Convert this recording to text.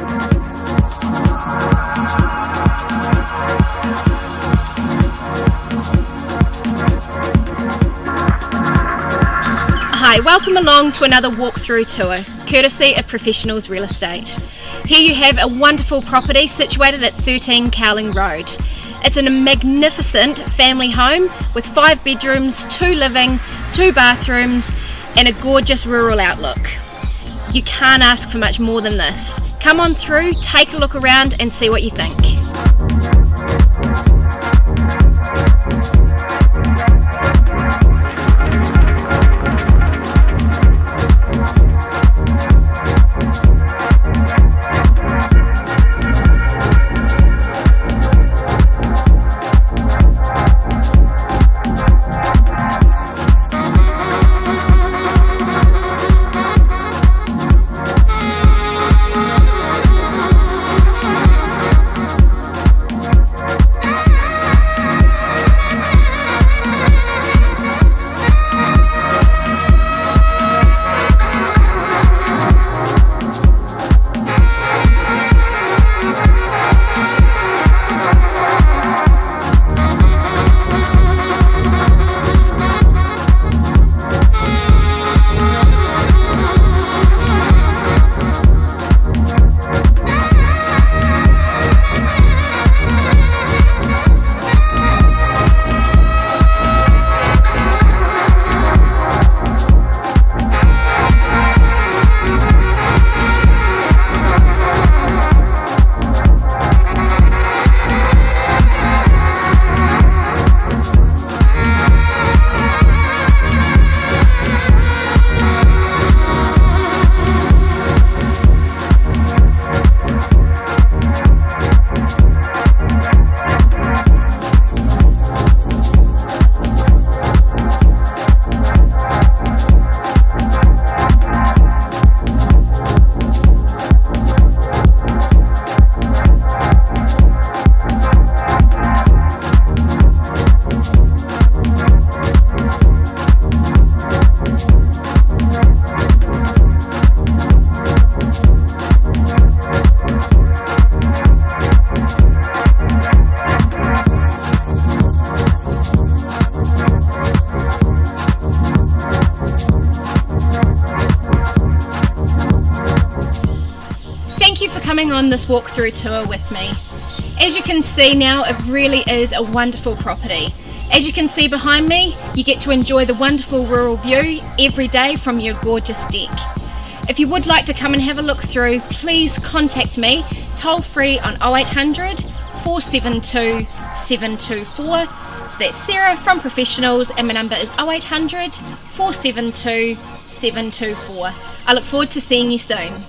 Thank Hi, welcome along to another walkthrough tour, courtesy of Professionals Real Estate. Here you have a wonderful property situated at 13 Cowling Road. It's a magnificent family home with five bedrooms, two living, two bathrooms, and a gorgeous rural outlook. You can't ask for much more than this. Come on through, take a look around, and see what you think. Coming on this walkthrough tour with me. As you can see now, it really is a wonderful property. As you can see behind me, you get to enjoy the wonderful rural view every day from your gorgeous deck. If you would like to come and have a look through, please contact me toll free on 0800 472 724. So that's Sarah from Professionals, and my number is 0800 472 724. I look forward to seeing you soon.